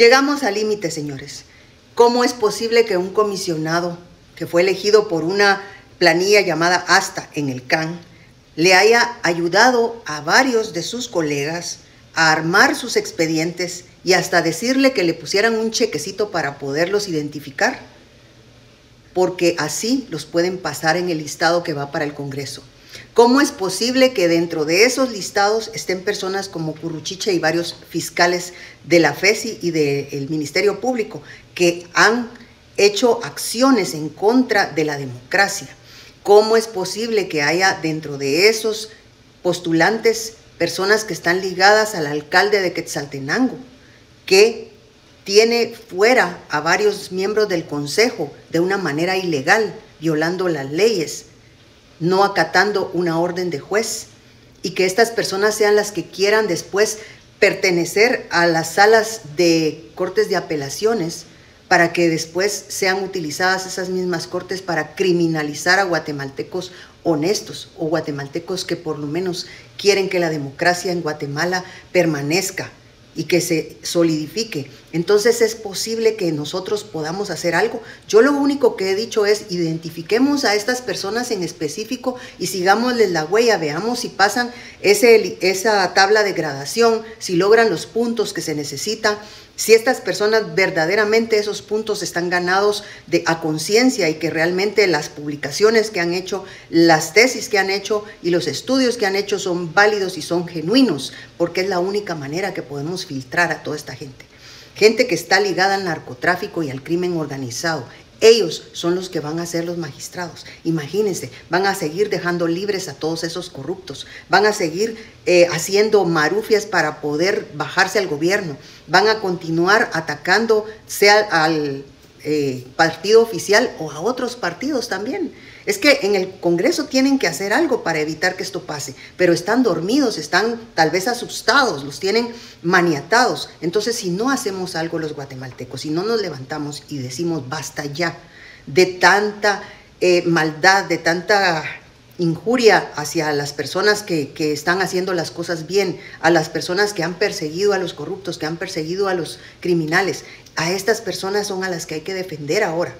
Llegamos al límite, señores. ¿Cómo es posible que un comisionado que fue elegido por una planilla llamada ASTA en el CAN le haya ayudado a varios de sus colegas a armar sus expedientes y hasta decirle que le pusieran un chequecito para poderlos identificar? Porque así los pueden pasar en el listado que va para el Congreso. ¿Cómo es posible que dentro de esos listados estén personas como Curruchiche y varios fiscales de la FESI y del Ministerio Público que han hecho acciones en contra de la democracia? ¿Cómo es posible que haya dentro de esos postulantes personas que están ligadas al alcalde de Quetzaltenango, que tiene fuera a varios miembros del Consejo de una manera ilegal, violando las leyes? No acatando una orden de juez y que estas personas sean las que quieran después pertenecer a las salas de cortes de apelaciones para que después sean utilizadas esas mismas cortes para criminalizar a guatemaltecos honestos o guatemaltecos que por lo menos quieren que la democracia en Guatemala permanezca y que se solidifique. Entonces es posible que nosotros podamos hacer algo. Yo lo único que he dicho es identifiquemos a estas personas en específico y sigámosles la huella, veamos si pasan esa tabla de gradación, si logran los puntos que se necesitan, si estas personas verdaderamente esos puntos están ganados de, a conciencia y que realmente las publicaciones que han hecho, las tesis que han hecho y los estudios que han hecho son válidos y son genuinos, porque es la única manera que podemos filtrar a toda esta gente. Gente que está ligada al narcotráfico y al crimen organizado. Ellos son los que van a ser los magistrados. Imagínense, van a seguir dejando libres a todos esos corruptos, van a seguir eh, haciendo marufias para poder bajarse al gobierno, van a continuar atacando sea al eh, partido oficial o a otros partidos también. Es que en el Congreso tienen que hacer algo para evitar que esto pase, pero están dormidos, están tal vez asustados, los tienen maniatados. Entonces, si no hacemos algo los guatemaltecos, si no nos levantamos y decimos basta ya de tanta eh, maldad, de tanta injuria hacia las personas que, están haciendo las cosas bien, a las personas que han perseguido a los corruptos, que han perseguido a los criminales. A estas personas son a las que hay que defender ahora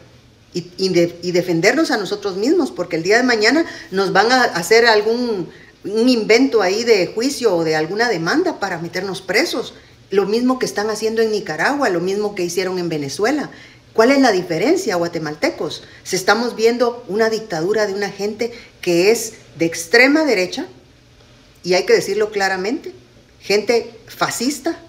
y, defendernos a nosotros mismos, porque el día de mañana nos van a hacer algún invento ahí de juicio o de alguna demanda para meternos presos. Lo mismo que están haciendo en Nicaragua, lo mismo que hicieron en Venezuela. ¿Cuál es la diferencia, guatemaltecos? Se estamos viendo una dictadura de una gente que es de extrema derecha, y hay que decirlo claramente, gente fascista,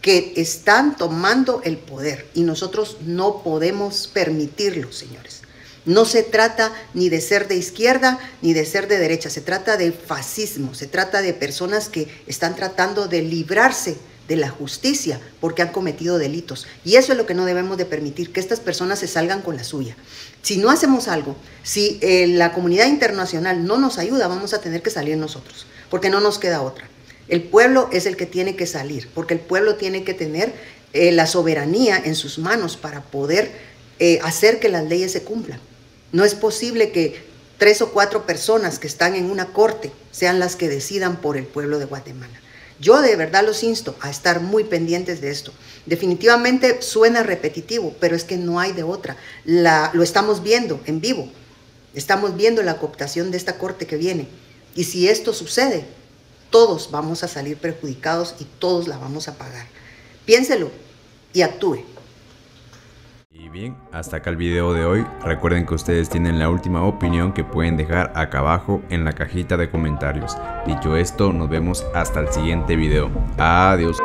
que están tomando el poder y nosotros no podemos permitirlo, señores. No se trata ni de ser de izquierda ni de ser de derecha, se trata de fascismo, se trata de personas que están tratando de librarse de la justicia porque han cometido delitos. Y eso es lo que no debemos de permitir, que estas personas se salgan con la suya. Si no hacemos algo, si eh, la comunidad internacional no nos ayuda, vamos a tener que salir nosotros, porque no nos queda otra. El pueblo es el que tiene que salir, porque el pueblo tiene que tener eh, la soberanía en sus manos para poder eh, hacer que las leyes se cumplan. No es posible que tres o cuatro personas que están en una corte sean las que decidan por el pueblo de Guatemala. Yo de verdad los insto a estar muy pendientes de esto. Definitivamente suena repetitivo, pero es que no hay de otra. lo estamos viendo en vivo. Estamos viendo la cooptación de esta corte que viene. Y si esto sucede, todos vamos a salir perjudicados y todos la vamos a pagar. Piénselo y actúe. Bien, hasta acá el video de hoy. Recuerden que ustedes tienen la última opinión que pueden dejar acá abajo en la cajita de comentarios. Dicho esto, nos vemos hasta el siguiente video. Adiós.